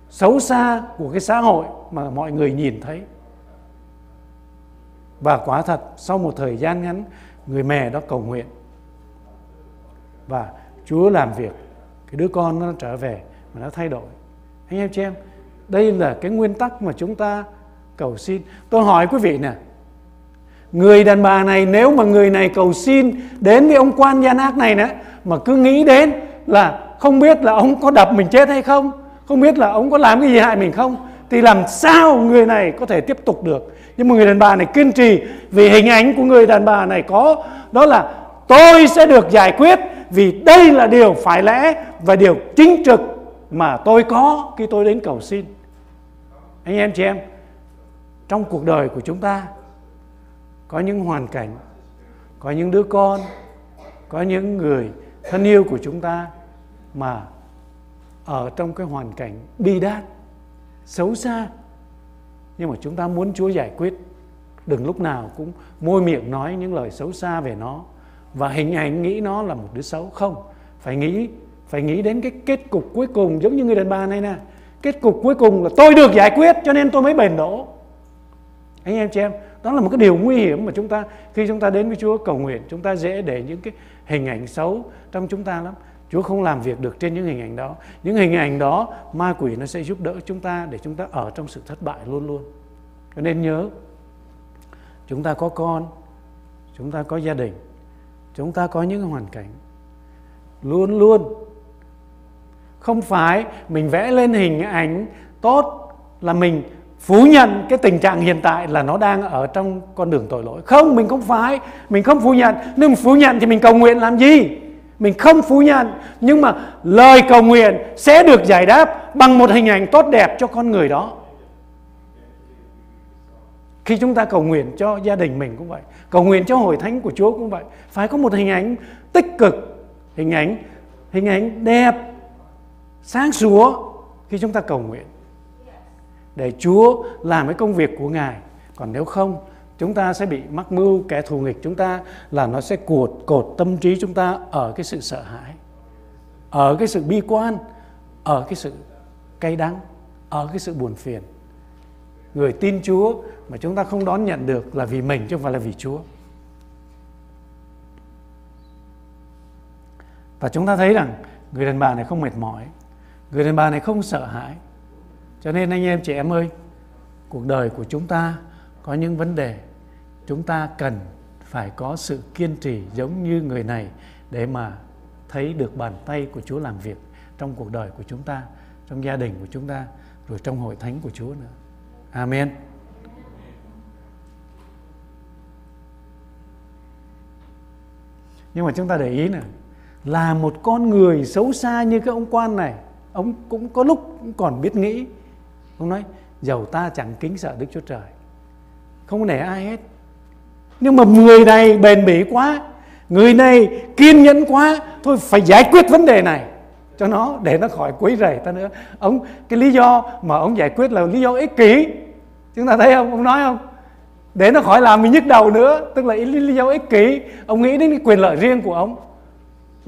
xấu xa của cái xã hội mà mọi người nhìn thấy. Và quả thật, sau một thời gian ngắn, người mẹ đó cầu nguyện. Và chúa làm việc, cái đứa con nó trở về và nó thay đổi. Anh em chị em, đây là cái nguyên tắc mà chúng ta cầu xin. Tôi hỏi quý vị nè, người đàn bà này, nếu mà người này cầu xin đến với ông quan gian ác này nè, mà cứ nghĩ đến là không biết là ông có đập mình chết hay không không biết là ông có làm cái gì hại mình không, thì làm sao người này có thể tiếp tục được? Nhưng mà người đàn bà này kiên trì, vì hình ảnh của người đàn bà này có, đó là tôi sẽ được giải quyết vì đây là điều phải lẽ và điều chính trực mà tôi có khi tôi đến cầu xin. Anh em chị em trong cuộc đời của chúng ta. Có những hoàn cảnh, có những đứa con, có những người thân yêu của chúng ta mà ở trong cái hoàn cảnh bi đát, xấu xa. Nhưng mà chúng ta muốn Chúa giải quyết, đừng lúc nào cũng môi miệng nói những lời xấu xa về nó. Và hình ảnh nghĩ nó là một đứa xấu. Không, phải nghĩ phải nghĩ đến cái kết cục cuối cùng giống như người đàn bà này nè. Kết cục cuối cùng là tôi được giải quyết, cho nên tôi mới bền đỗ anh em chị em, đó là một cái điều nguy hiểm mà chúng ta, khi chúng ta đến với Chúa cầu nguyện, chúng ta dễ để những cái hình ảnh xấu trong chúng ta lắm. Chúa không làm việc được trên những hình ảnh đó. Những hình ảnh đó, ma quỷ nó sẽ giúp đỡ chúng ta để chúng ta ở trong sự thất bại luôn luôn. Cho nên nhớ, chúng ta có con, chúng ta có gia đình, chúng ta có những hoàn cảnh. Luôn luôn. Không phải mình vẽ lên hình ảnh tốt là mình phủ nhận cái tình trạng hiện tại là nó đang ở trong con đường tội lỗi. Không, mình không phải mình không phủ nhận. Nếu mình phủ nhận thì mình cầu nguyện làm gì? Mình không phủ nhận. Nhưng mà lời cầu nguyện sẽ được giải đáp bằng một hình ảnh tốt đẹp cho con người đó. Khi chúng ta cầu nguyện cho gia đình mình cũng vậy, cầu nguyện cho hội thánh của chúa cũng vậy, phải có một hình ảnh tích cực, hình ảnh hình ảnh đẹp, sáng sủa khi chúng ta cầu nguyện để Chúa làm cái công việc của Ngài. Còn nếu không, chúng ta sẽ bị mắc mưu kẻ thù nghịch chúng ta là nó sẽ cột cột tâm trí chúng ta ở cái sự sợ hãi, ở cái sự bi quan, ở cái sự cay đắng, ở cái sự buồn phiền. Người tin Chúa mà chúng ta không đón nhận được là vì mình chứ không phải là vì Chúa. Và chúng ta thấy rằng người đàn bà này không mệt mỏi, người đàn bà này không sợ hãi, cho nên anh em chị em ơi cuộc đời của chúng ta có những vấn đề chúng ta cần phải có sự kiên trì giống như người này để mà thấy được bàn tay của Chúa làm việc trong cuộc đời của chúng ta, trong gia đình của chúng ta, rồi trong hội thánh của Chúa nữa. Amen. Nhưng mà chúng ta để ý nè, là một con người xấu xa như cái ông quan này, ông cũng có lúc cũng còn biết nghĩ Ông nói, giàu ta chẳng kính sợ Đức Chúa Trời. Không nể ai hết. Nhưng mà người này bền bỉ quá, Người này kiên nhẫn quá, Thôi phải giải quyết vấn đề này Cho nó để nó khỏi quấy rầy ta nữa. Ông, Cái lý do mà ông giải quyết là lý do ích kỷ. Chúng ta thấy không? Ông nói không? Để nó khỏi làm mình nhức đầu nữa, Tức là lý do ích kỷ. Ông nghĩ đến cái quyền lợi riêng của ông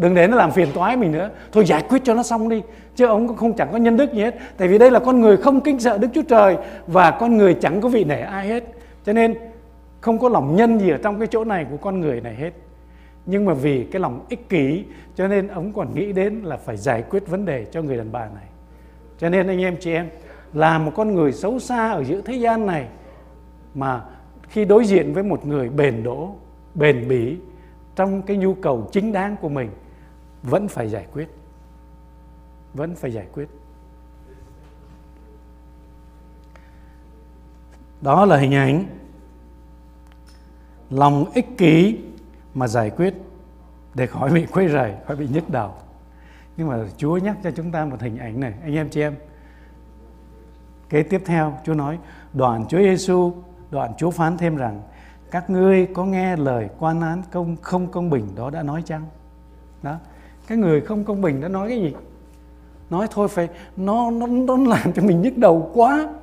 đừng để nó làm phiền toái mình nữa. Thôi giải quyết cho nó xong đi, chứ ông không chẳng có nhân đức gì hết. Tại vì đây là con người không kính sợ đức chúa trời và con người chẳng có vị nể ai hết. Cho nên không có lòng nhân gì ở trong cái chỗ này của con người này hết. Nhưng mà vì cái lòng ích kỷ, cho nên ông còn nghĩ đến là phải giải quyết vấn đề cho người đàn bà này. Cho nên anh em chị em, là một con người xấu xa ở giữa thế gian này, mà khi đối diện với một người bền đỗ, bền bỉ trong cái nhu cầu chính đáng của mình vẫn phải giải quyết. Vẫn phải giải quyết. Đó là hình ảnh lòng ích kỷ mà giải quyết để khỏi bị quấy rầy, khỏi bị nhức đầu. Nhưng mà Chúa nhắc cho chúng ta một hình ảnh này. Anh em chị em, kế tiếp theo Chúa nói, đoạn Chúa Giêsu đoạn Chúa phán thêm rằng, các ngươi có nghe lời quan án công không công bình, đó đã nói chăng? Đó cái người không công bình đã nói cái gì? Nói thôi phải, nó nó nó làm cho mình nhức đầu quá.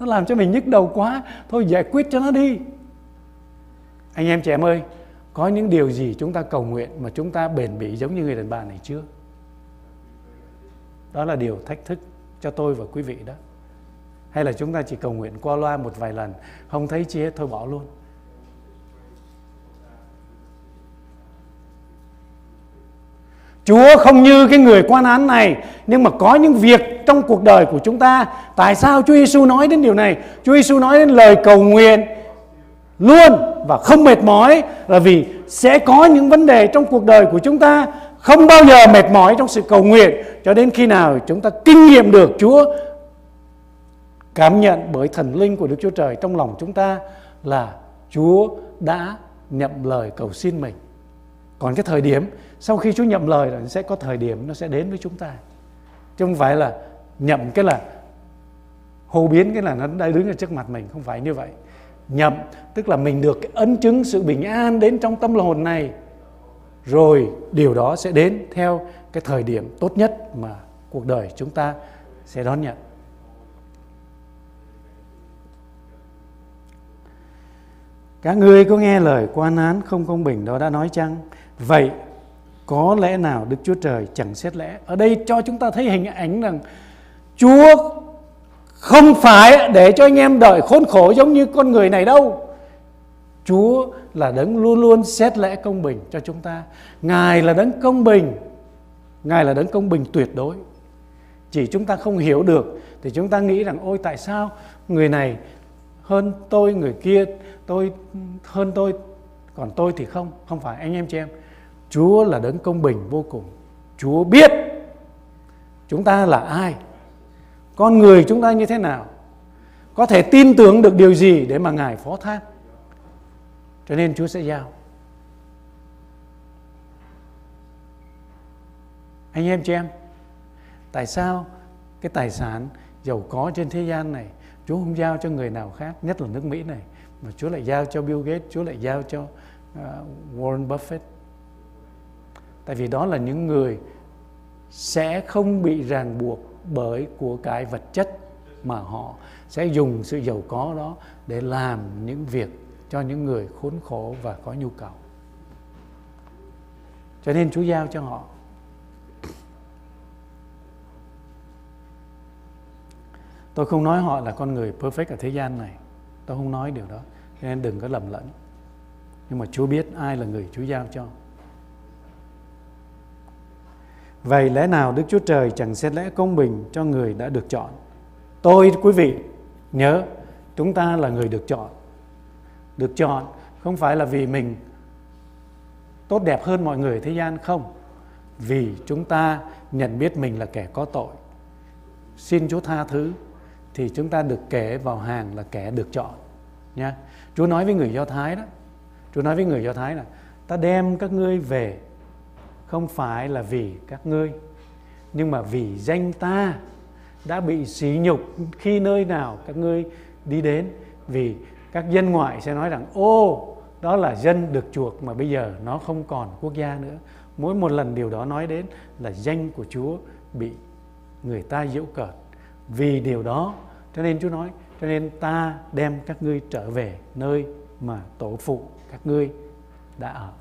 Nó làm cho mình nhức đầu quá. Thôi giải quyết cho nó đi. Anh em trẻ em ơi, có những điều gì chúng ta cầu nguyện mà chúng ta bền bỉ giống như người đàn bà này chưa? Đó là điều thách thức cho tôi và quý vị đó. Hay là chúng ta chỉ cầu nguyện qua loa một vài lần, không thấy chia hết, thôi bỏ luôn. Chúa không như cái người quan án này. Nhưng mà có những việc trong cuộc đời của chúng ta, tại sao Chúa Giêsu nói đến điều này? Chúa Giêsu nói đến lời cầu nguyện luôn và không mệt mỏi là vì sẽ có những vấn đề trong cuộc đời của chúng ta không bao giờ mệt mỏi trong sự cầu nguyện. Cho đến khi nào chúng ta kinh nghiệm được Chúa, cảm nhận bởi thần linh của Đức Chúa Trời trong lòng chúng ta là Chúa đã nhậm lời cầu xin mình. Còn cái thời điểm sau khi Chúa nhậm lời rồi sẽ có thời điểm nó sẽ đến với chúng ta. Chứ không phải là nhậm cái là hô biến cái là nó đang đứng ở trước mặt mình. Không phải như vậy. Nhậm, tức là mình được cái ấn chứng sự bình an đến trong tâm hồn này. Rồi điều đó sẽ đến theo cái thời điểm tốt nhất mà cuộc đời chúng ta sẽ đón nhận. Các ngươi có nghe lời quan án không công bình đó đã nói chăng? Vậy có lẽ nào Đức Chúa Trời chẳng xét lẽ. Ở đây cho chúng ta thấy hình ảnh rằng Chúa không phải để cho anh em đợi khốn khổ giống như con người này đâu. Chúa là đấng luôn luôn xét lẽ công bình cho chúng ta. Ngài là đấng công bình. Ngài là đấng công bình tuyệt đối. Chỉ chúng ta không hiểu được Thì chúng ta nghĩ rằng, ôi, tại sao người này hơn tôi, người kia tôi, hơn tôi, còn tôi thì không? Không phải, anh em chị em. Chúa là đấng công bình vô cùng. Chúa biết chúng ta là ai con người chúng ta như thế nào có thể tin tưởng được điều gì để mà ngài phó thác. Cho nên chúa sẽ giao. Anh em chị em tại sao cái tài sản giàu có trên thế gian này Chúa không giao cho người nào khác nhất là nước Mỹ này mà Chúa lại giao cho Bill Gates Chúa lại giao cho uh, Warren Buffett? Tại vì đó là những người sẽ không bị ràng buộc bởi của cái vật chất mà họ sẽ dùng sự giàu có đó để làm những việc cho những người khốn khổ và có nhu cầu. Cho nên Chúa giao cho họ. Tôi không nói họ là con người perfect ở thế gian này. Tôi không nói điều đó. Nên đừng có lầm lẫn. Nhưng mà Chúa biết ai là người Chúa giao cho. Vậy lẽ nào Đức Chúa Trời chẳng xét lẽ công bình cho người đã được chọn? Tôi, quý vị, nhớ chúng ta là người được chọn. Được chọn không phải là vì mình tốt đẹp hơn mọi người thế gian không. Vì chúng ta nhận biết mình là kẻ có tội. Xin Chúa tha thứ thì chúng ta được kể vào hàng là kẻ được chọn nha. Chúa nói với người Do Thái đó. Chúa nói với người Do Thái là ta đem các ngươi về không phải là vì các ngươi, nhưng mà vì danh ta đã bị sỉ nhục khi nơi nào các ngươi đi đến. Vì các dân ngoại sẽ nói rằng, ô, đó là dân được chuộc mà bây giờ nó không còn quốc gia nữa. Mỗi một lần điều đó nói đến là danh của Chúa bị người ta giễu cợt. Vì điều đó, cho nên Chúa nói, cho nên ta đem các ngươi trở về nơi mà tổ phụ các ngươi đã ở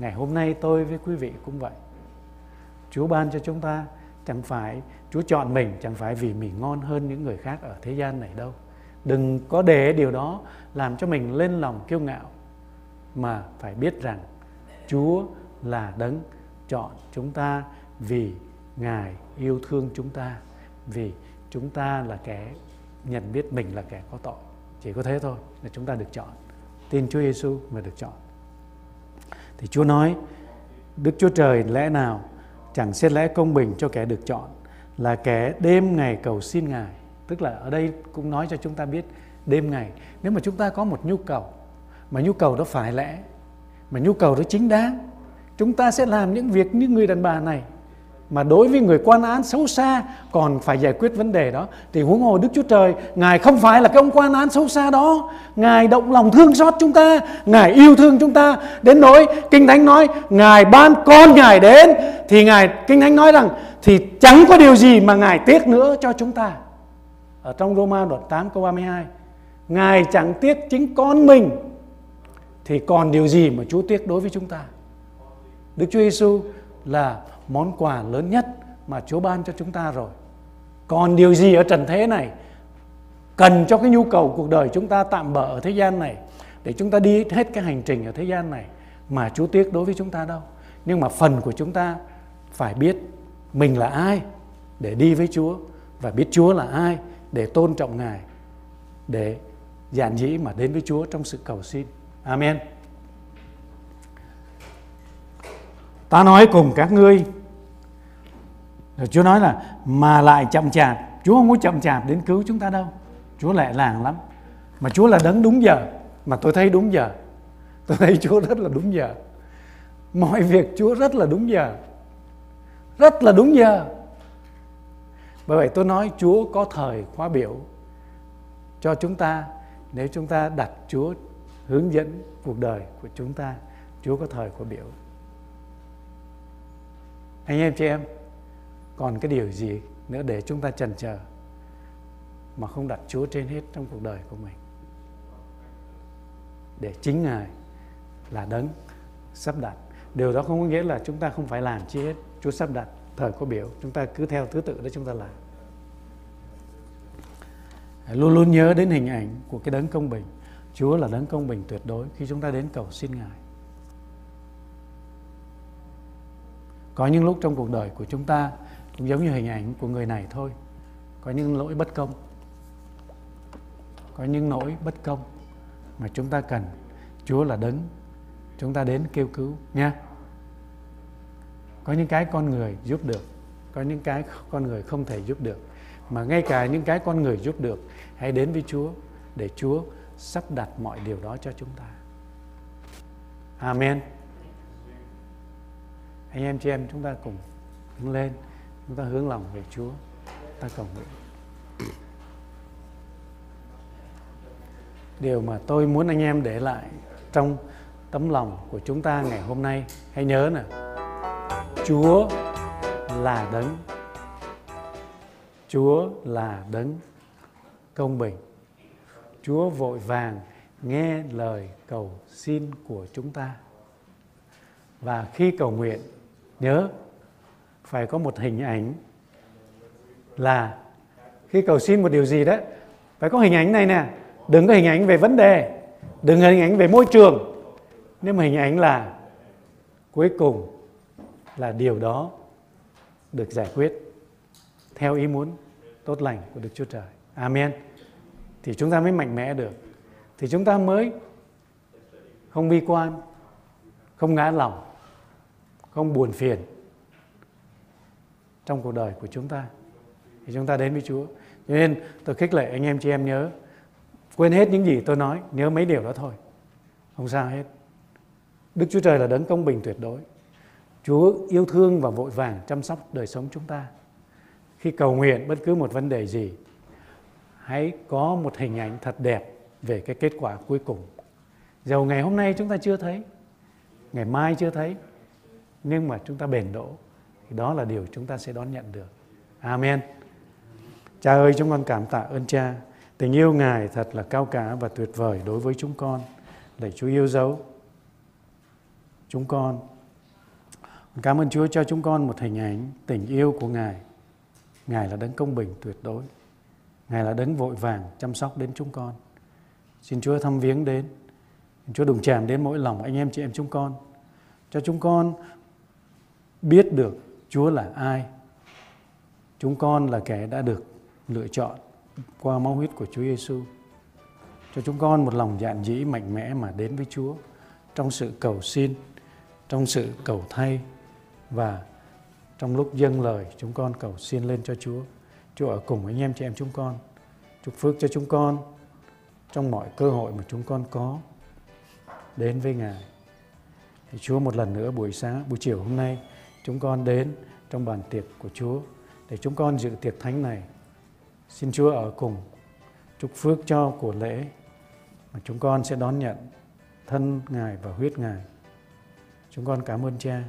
ngày hôm nay tôi với quý vị cũng vậy. Chúa ban cho chúng ta, chẳng phải chúa chọn mình, chẳng phải vì mình ngon hơn những người khác ở thế gian này đâu. Đừng có để điều đó làm cho mình lên lòng kiêu ngạo, mà phải biết rằng chúa là đấng chọn chúng ta vì ngài yêu thương chúng ta, vì chúng ta là kẻ nhận biết mình là kẻ có tội. Chỉ có thế thôi là chúng ta được chọn. Tin Chúa Giêsu mà được chọn thì Chúa nói, Đức Chúa Trời lẽ nào chẳng xét lẽ công bình cho kẻ được chọn, là kẻ đêm ngày cầu xin Ngài. Tức là ở đây cũng nói cho chúng ta biết đêm ngày. Nếu mà chúng ta có một nhu cầu, mà nhu cầu đó phải lẽ, mà nhu cầu đó chính đáng, chúng ta sẽ làm những việc như người đàn bà này mà đối với người quan án xấu xa còn phải giải quyết vấn đề đó. Thì huống hồ Đức Chúa Trời, Ngài không phải là cái ông quan án xấu xa đó. Ngài động lòng thương xót chúng ta, Ngài yêu thương chúng ta. Đến nỗi Kinh Thánh nói, Ngài ban con Ngài đến, thì Ngài, Kinh Thánh nói rằng, thì chẳng có điều gì mà Ngài tiếc nữa cho chúng ta. Ở trong Roma đoạn 8 câu 32 Ngài chẳng tiếc chính con mình, thì còn điều gì mà Chúa tiếc đối với chúng ta? Đức Chúa Giêsu là món quà lớn nhất mà Chúa ban cho chúng ta rồi. Còn điều gì ở trần thế này cần cho cái nhu cầu cuộc đời chúng ta tạm bỡ ở thế gian này, để chúng ta đi hết cái hành trình ở thế gian này mà Chúa tiếc đối với chúng ta đâu. Nhưng mà phần của chúng ta phải biết mình là ai để đi với Chúa và biết Chúa là ai để tôn trọng Ngài, để giản dĩ mà đến với Chúa trong sự cầu xin. Amen. Ta nói cùng các ngươi rồi Chúa nói là, mà lại chậm chạp, Chúa không có chậm chạp đến cứu chúng ta đâu. Chúa lẹ làng lắm. Mà Chúa là đấng đúng giờ, Mà tôi thấy đúng giờ. Tôi thấy Chúa rất là đúng giờ. Mọi việc Chúa rất là đúng giờ. Rất là đúng giờ. Bởi vậy tôi nói Chúa có thời, khóa biểu Cho chúng ta Nếu chúng ta đặt Chúa hướng dẫn cuộc đời của chúng ta. Chúa có thời, khóa biểu. Anh em chị em còn cái điều gì nữa để chúng ta chần chờ mà không đặt Chúa trên hết trong cuộc đời của mình? Để chính Ngài là đấng sắp đặt. Điều đó không có nghĩa là chúng ta không phải làm chi hết. Chúa sắp đặt thời có biểu. Chúng ta cứ theo thứ tự đó chúng ta làm. Luôn luôn nhớ đến hình ảnh của cái đấng công bình. Chúa là đấng công bình tuyệt đối khi chúng ta đến cầu xin Ngài. Có những lúc trong cuộc đời của chúng ta cũng giống như hình ảnh của người này thôi. Có những lỗi bất công. Có những nỗi bất công mà chúng ta cần Chúa là đấng. Chúng ta đến kêu cứu, nha. Có những cái con người giúp được. Có những cái con người không thể giúp được. Mà ngay cả những cái con người giúp được, hãy đến với Chúa để Chúa sắp đặt mọi điều đó cho chúng ta. Amen. Anh em chị em, chúng ta cùng đứng lên chúng ta hướng lòng về Chúa. Ta cầu nguyện. Điều mà tôi muốn anh em để lại trong tấm lòng của chúng ta ngày hôm nay, hãy nhớ nè. Chúa là đấng. Chúa là đấng công bình. Chúa vội vàng nghe lời cầu xin của chúng ta. Và khi cầu nguyện, nhớ phải có một hình ảnh là khi cầu xin một điều gì đó phải có hình ảnh này nè đừng có hình ảnh về vấn đề đừng có hình ảnh về môi trường nhưng mà hình ảnh là cuối cùng là điều đó được giải quyết theo ý muốn tốt lành của Đức Chúa Trời. Amen. Thì chúng ta mới mạnh mẽ được. Thì chúng ta mới không bi quan, không ngã lòng, không buồn phiền, trong cuộc đời của chúng ta. Thì chúng ta đến với Chúa. Cho nên tôi khích lệ anh em chị em nhớ, quên hết những gì tôi nói, nhớ mấy điều đó thôi. Không sao hết. Đức Chúa Trời là đấng công bình tuyệt đối. Chúa yêu thương và vội vàng chăm sóc đời sống chúng ta. Khi cầu nguyện bất cứ một vấn đề gì, hãy có một hình ảnh thật đẹp về cái kết quả cuối cùng. Dầu ngày hôm nay chúng ta chưa thấy, ngày mai chưa thấy, nhưng mà chúng ta bền đỗ thì đó là điều chúng ta sẽ đón nhận được amen cha ơi, chúng con cảm tạ ơn cha tình yêu ngài thật là cao cả và tuyệt vời đối với chúng con để chúa yêu dấu chúng con Cảm ơn Chúa cho chúng con một hình ảnh tình yêu của Ngài. Ngài là đấng công bình tuyệt đối. Ngài là đấng vội vàng chăm sóc đến chúng con. Xin Chúa thăm viếng đến. Xin Chúa đụng chạm đến mỗi lòng anh em chị em chúng con. Cho chúng con biết được Chúa là ai. Chúng con là kẻ đã được lựa chọn qua máu huyết của Chúa Giêsu. Cho chúng con một lòng dạn dĩ mạnh mẽ mà đến với Chúa trong sự cầu xin, trong sự cầu thay và trong lúc dâng lời chúng con cầu xin lên cho Chúa. Chúa ở cùng anh em chị em chúng con. Chúc phước cho chúng con trong mọi cơ hội mà chúng con có đến với Ngài. Thì Chúa một lần nữa buổi sáng, buổi chiều hôm nay chúng con đến trong bàn tiệc của Chúa để chúng con dự tiệc thánh này. Xin Chúa ở cùng chúc phước cho của lễ mà chúng con sẽ đón nhận thân Ngài và huyết Ngài. Chúng con cảm ơn Cha